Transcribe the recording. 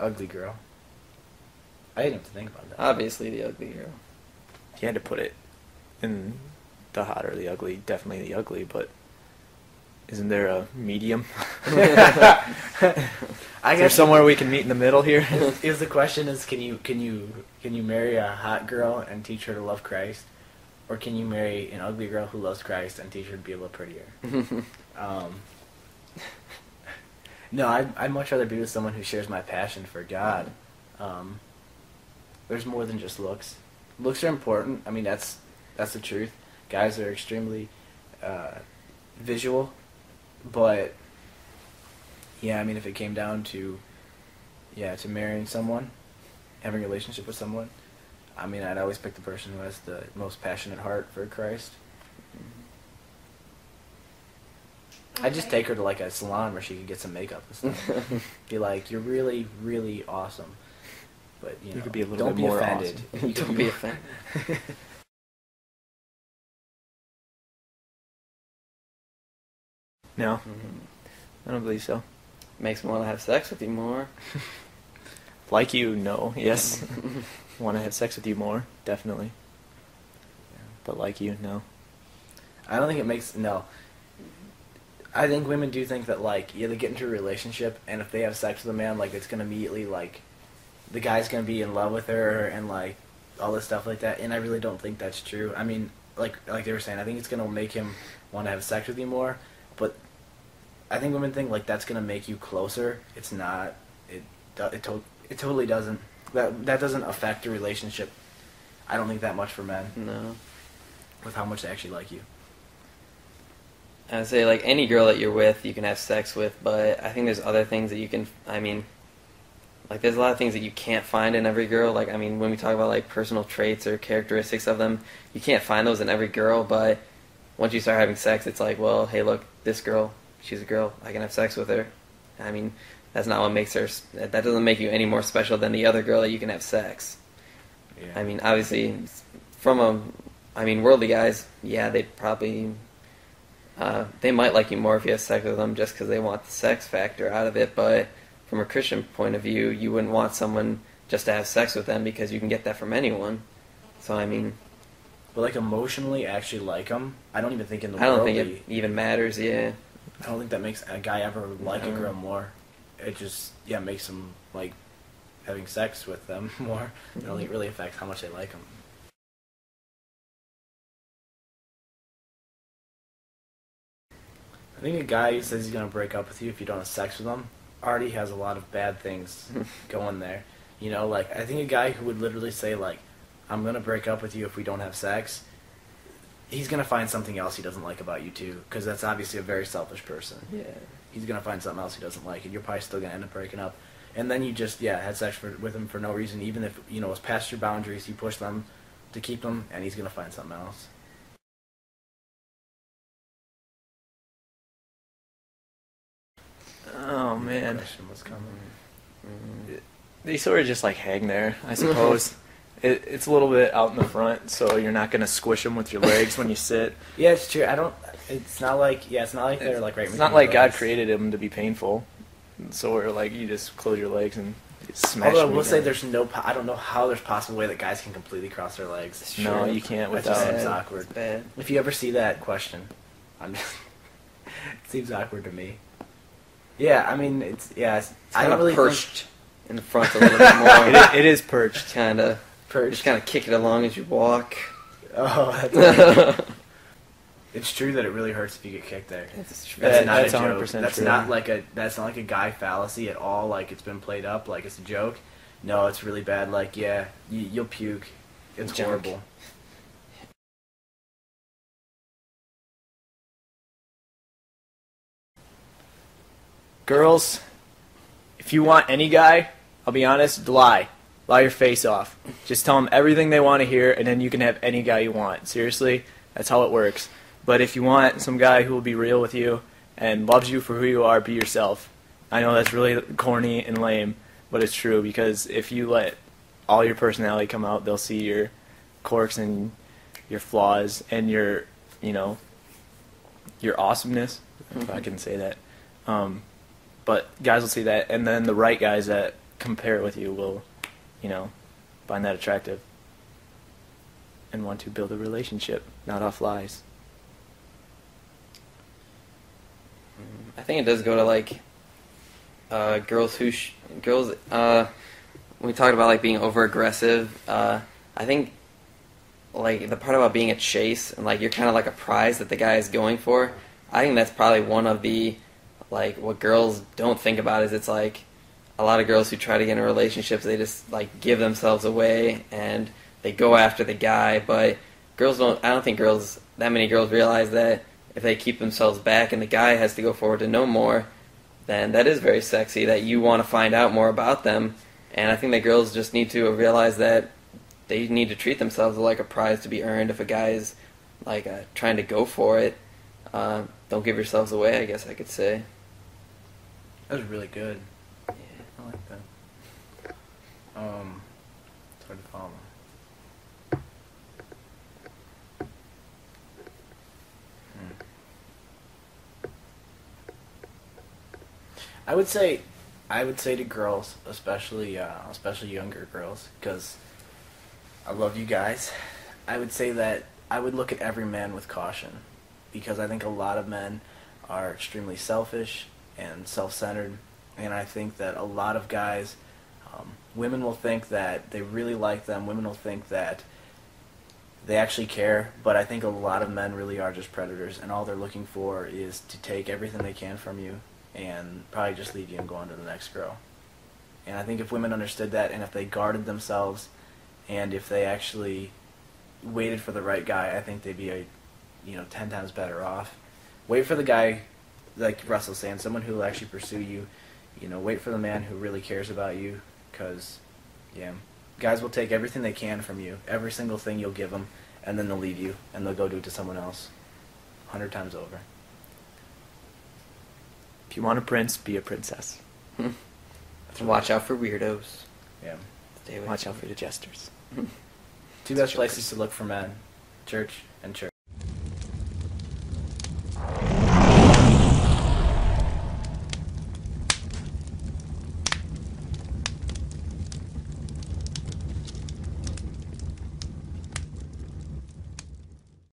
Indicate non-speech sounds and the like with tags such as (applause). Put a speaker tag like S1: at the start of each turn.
S1: Ugly girl. I didn't have to think about that.
S2: Obviously, the ugly girl.
S3: You had to put it in the hot or the ugly. Definitely the ugly, but isn't there a medium? (laughs) (laughs)
S1: I
S3: Is there somewhere we can meet in the middle here? (laughs)
S1: is the question is can you can you can you marry a hot girl and teach her to love Christ, or can you marry an ugly girl who loves Christ and teach her to be a little prettier? Um, no, I'd, I'd much rather be with someone who shares my passion for God. Um, there's more than just looks. Looks are important. I mean, that's that's the truth. Guys are extremely uh, visual, but yeah, I mean, if it came down to yeah, to marrying someone, having a relationship with someone, I mean, I'd always pick the person who has the most passionate heart for Christ. I'd just take her to like a salon where she could get some makeup and stuff. (laughs) be like, "You're really, really awesome," but you,
S3: You
S1: know,
S3: could be a little
S1: don't
S3: bit
S1: be
S3: more
S1: offended.
S3: awesome. (laughs)
S2: Don't be (laughs) offended.
S3: no,
S2: Mhm.
S3: I don't believe so.
S2: Makes me want to have sex with you more.
S3: Like you, no. Yes. Want to have sex with you more? Definitely. But like you, no.
S1: I don't think it makes no. I think women do think that like yeah they get into a relationship and if they have sex with a man like it's gonna immediately like the guy's gonna be in love with her and like all this stuff like that and I really don't think that's true. I mean like like they were saying I think it's gonna make him want to have sex with you more, but I think women think like that's gonna make you closer. It's not. It it to- it totally doesn't. That that doesn't affect a relationship. I don't think that much for men
S2: No.
S1: with how much they actually like you.
S2: I would say like any girl that you're with, you can have sex with, but I think there's other things that you can. I mean, like there's a lot of things that you can't find in every girl. Like I mean, when we talk about like personal traits or characteristics of them, you can't find those in every girl. But once you start having sex, it's like, well, hey, look, this girl, she's a girl. I can have sex with her. I mean, that's not what makes her. That doesn't make you any more special than the other girl that you can have sex.
S1: Yeah.
S2: I mean, obviously, from a, I mean, worldly guys, yeah, they'd probably, uh, they might like you more if you have sex with them just because they want the sex factor out of it. But from a Christian point of view, you wouldn't want someone just to have sex with them because you can get that from anyone. So I mean,
S1: But like emotionally, actually like them. I don't even think in the
S2: I don't
S1: worldly,
S2: think it even matters. Yeah,
S1: I don't think that makes a guy ever like a girl more. It just yeah makes him like having sex with them (laughs) more. It only really affects how much they like them. I think a guy who says he's gonna break up with you if you don't have sex with him already has a lot of bad things (laughs) going there. You know, like I think a guy who would literally say like, "I'm gonna break up with you if we don't have sex," he's gonna find something else he doesn't like about you too, because that's obviously a very selfish person.
S2: yeah.
S1: He's gonna find something else he doesn't like, and you're probably still gonna end up breaking up. And then you just yeah had sex for, with him for no reason, even if you know it's past your boundaries. You push them to keep them, and he's gonna find something else.
S3: Man,
S1: question was coming.
S2: Mhm.
S3: they sort of just like hang there, I (laughs) suppose. it, it's a little bit out in the front, so you're not gonna squish them with your legs when you sit. (laughs)
S1: Yeah, it's true. I don't. It's not like yeah, it's not like they're like right.
S3: It's not like God created them to be painful. So we're like you just close your legs and you smash.
S1: Although I will say there's no. po- I don't know how there's possible way that guys can completely cross their legs.
S3: no, you can't
S1: That just seems awkward.
S2: It's bad.
S1: If you ever see that question, I'm just, (laughs) it seems awkward to me. Yeah, I mean it's yeah. It's,
S2: It's
S1: I
S2: kind
S1: don't
S2: of
S1: really
S2: perched in the front a little bit more. (laughs)
S3: it, is, it is perched.
S2: kind of.
S1: Perched.
S2: Just kind of kick it along as you walk.
S1: Oh, that's, (laughs) it's true that it really hurts if you get kicked there.
S2: It's true.
S1: That's
S3: That-
S1: not
S3: that's
S1: a joke.
S3: 100%
S1: That's
S3: true.
S1: not like a that's not like a guy fallacy at all. Like it's been played up like it's a joke. No, it's really bad. Like yeah, you, you'll puke. It's
S2: Junk.
S1: horrible.
S3: Girls, if you want any guy, I'll be honest, lie. Lie your face off. Just tell them everything they want to hear, and then you can have any guy you want. Seriously, that's how it works. But if you want some guy who will be real with you and loves you for who you are, be yourself. I know that's really corny and lame, but it's true because if you let all your personality come out, they'll see your quirks and your flaws and your, you know, your awesomeness, if I can say that. Um, but guys will see that, and then the right guys that compare with you will, you know, find that attractive and want to build a relationship, not off lies.
S2: I think it does go to like uh, girls who sh- girls. Uh, we talked about like being over aggressive, uh, I think like the part about being a chase and like you're kind of like a prize that the guy is going for. I think that's probably one of the like what girls don't think about is it's like a lot of girls who try to get in relationships they just like give themselves away and they go after the guy. But girls don't i don't think girls that many girls realize that if they keep themselves back and the guy has to go forward to know more then that is very sexy that you want to find out more about them. And i think that girls just need to realize that they need to treat themselves like a prize to be earned if a guy is like uh, trying to go for it. Uh, don't give yourselves away i guess i could say
S1: That was really good.
S2: yeah.
S1: I like that. Um, it's hard to follow. Hmm. I would say, I would say to girls, especially uh, especially younger girls, because I love you guys. I would say that I would look at every man with caution, because I think a lot of men are extremely selfish and self-centered, and I think that a lot of guys, um, women will think that they really like them. Women will think that they actually care, but I think a lot of men really are just predators, and all they're looking for is to take everything they can from you and probably just leave you and go on to the next girl. And I think if women understood that, and if they guarded themselves, and if they actually waited for the right guy, I think they'd be a, you know, ten times better off. Wait for the guy, like Russell's saying, someone who will actually pursue you. You know, wait for the man who really cares about you, because, yeah, guys will take everything they can from you, every single thing you'll give them, and then they'll leave you, and they'll go do it to someone else, hundred times over.
S3: If you want a prince, be a princess.
S2: Hmm. (laughs)
S1: That's
S2: watch
S1: I-
S2: out for weirdos
S1: Yeah.
S2: Stay away
S3: Watch out for the jesters. (laughs)
S1: Two best places to look for men: church and church.